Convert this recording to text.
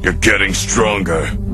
You're getting stronger.